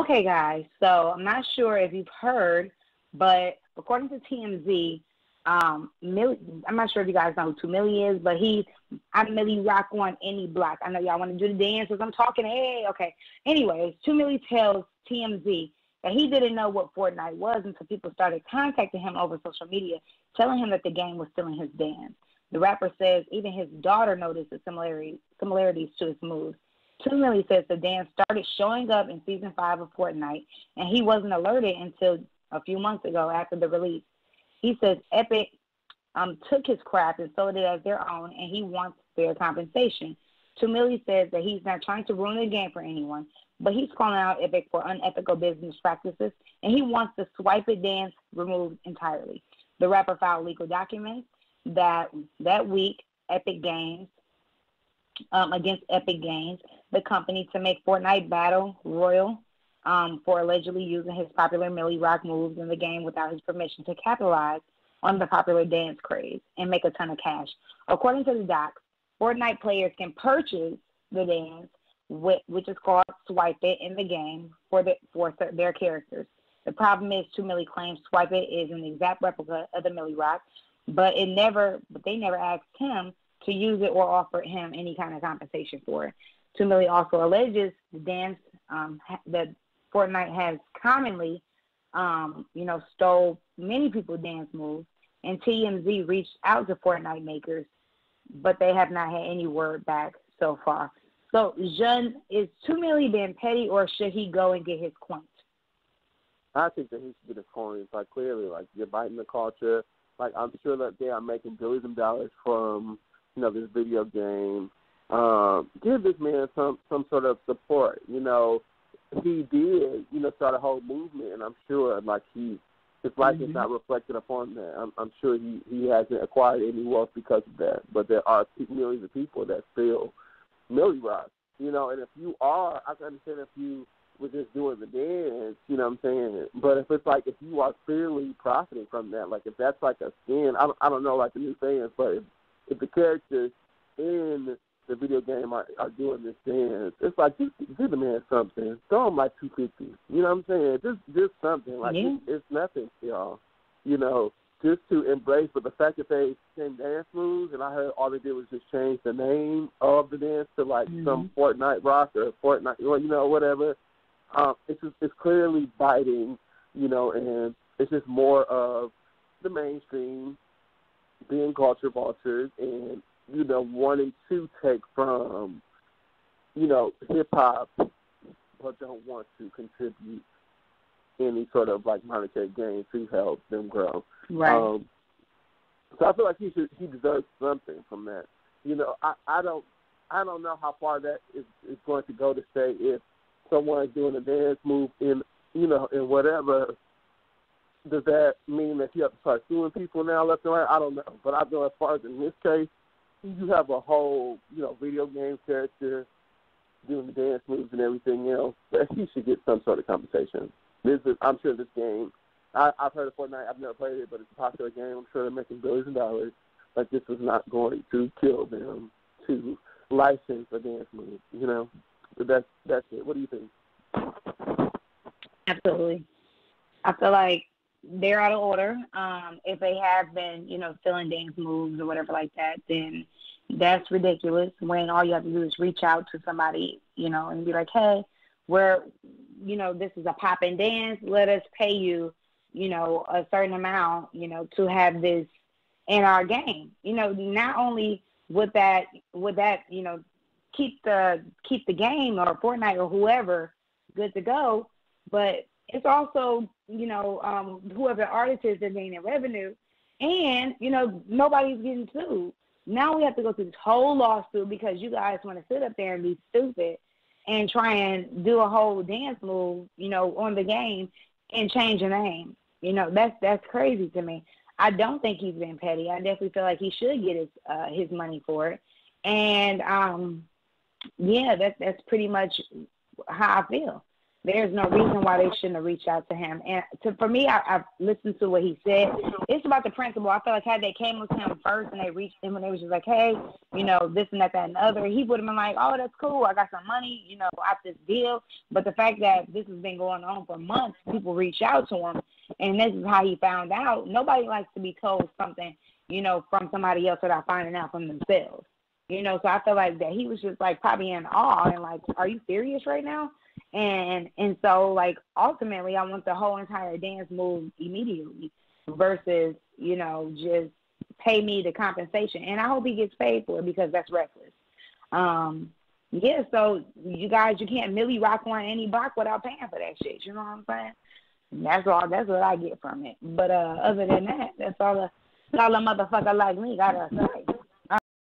Okay, guys. So I'm not sure if you've heard, but according to TMZ, um, Milly, I'm not sure if you guys know who 2 Milly is, but he, I'm Milly Rock on any block. I know y'all want to do the dances. I'm talking, hey, okay. Anyways, 2 Milly tells TMZ that he didn't know what Fortnite was until people started contacting him over social media, telling him that the game was still in his dance. The rapper says even his daughter noticed the similarity, similarities to his moves. 2 Milly says the dance started showing up in season five of Fortnite, and he wasn't alerted until a few months ago after the release. He says Epic um, took his craft and sold it as their own, and he wants fair compensation. 2 Milly says that he's not trying to ruin the game for anyone, but he's calling out Epic for unethical business practices, and he wants the swipe it dance removed entirely. The rapper filed legal documents that that week Epic Games um, against Epic Games, the company, to make Fortnite Battle Royale um, for allegedly using his popular Milly Rock moves in the game without his permission to capitalize on the popular dance craze and make a ton of cash. According to the docs, Fortnite players can purchase the dance, which is called Swipe It in the game for the, for their characters. The problem is, 2 Milly claims Swipe It is an exact replica of the Milly Rock, but it never, but they never asked him to use it or offer him any kind of compensation for it. 2 Milly also alleges the dance um, that Fortnite has commonly, um, you know, stole many people's dance moves, and TMZ reached out to Fortnite makers, but they have not had any word back so far. So, Jean, is 2 Milly being petty, or should he go and get his coins? I think that he should get his coins. Like clearly, like you're biting the culture. Like I'm sure that they are making billions of dollars from you know this video game. Um, give this man some some sort of support. You know, he did, you know, start a whole movement, and I'm sure, like he, his life mm-hmm. is not reflected upon that. I'm, I'm sure he he hasn't acquired any wealth because of that. But there are millions of people that still Milly Rock, you know. And if you are, I can understand if you were just doing the dance, you know what I'm saying. But if it's like if you are clearly profiting from that, like if that's like a skin, I don't, I don't know, like the new fans, but if, if the characters in the video game are, are doing this dance. It's like just give the man something. Throw him like two fifty. You know what I'm saying? Just just something. Like yeah. it's, it's nothing, y'all. You know, just to embrace. But the fact that they changed dance moves, and I heard all they did was just change the name of the dance to like mm-hmm. some Fortnite rock or Fortnite, or you know whatever. Um, it's just it's clearly biting. You know, and it's just more of the mainstream being culture vultures and you know, wanting to take from, you know, hip hop, but don't want to contribute any sort of like monetary gain to help them grow. Right. Um, so I feel like he should he deserves something from that. You know, I I don't I don't know how far that is is going to go to say if someone is doing a dance move in you know in whatever. Does that mean that you have to start suing people now left and right? I don't know, but I know as far as in this case, you have a whole, you know, video game character doing the dance moves and everything else, that he should get some sort of compensation. This is, I'm sure this game. I, I've heard of Fortnite. I've never played it, but it's a popular game. I'm sure they're making billions of dollars. Like this was not going to kill them to license a dance move. You know, but that's that's it. What do you think? Absolutely. I feel like they're out of order. Um, if they have been, you know, filling dance moves or whatever like that, then that's ridiculous. When all you have to do is reach out to somebody, you know, and be like, hey, we're, you know, this is a pop and dance. Let us pay you, you know, a certain amount, you know, to have this in our game. You know, not only would that would that, you know, keep the keep the game or Fortnite or whoever good to go, but it's also, you know, um, whoever artist is that gaining revenue, and you know nobody's getting sued. Now we have to go through this whole lawsuit because you guys want to sit up there and be stupid and try and do a whole dance move, you know, on the game and change your name. You know, that's that's crazy to me. I don't think he's been petty. I definitely feel like he should get his uh, his money for it. And um, yeah, that's that's pretty much how I feel. There's no reason why they shouldn't have reached out to him. And to, for me, I, I've listened to what he said. It's about the principle. I feel like had they came with him first and they reached him and they was just like, hey, you know, this and that, that, and other, he would have been like, oh, that's cool. I got some money, you know, out this deal. But the fact that this has been going on for months, people reach out to him, and this is how he found out. Nobody likes to be told something, you know, from somebody else without finding out from themselves. You know, so I feel like that he was just like probably in awe and like, are you serious right now? And and so like ultimately I want the whole entire dance move immediately versus, you know, just pay me the compensation. And I hope he gets paid for it because that's reckless. Um yeah, so you guys you can't Milly rock on any block without paying for that shit. You know what I'm saying? And that's all that's what I get from it. But uh other than that, that's all that's all a motherfucker like me gotta say.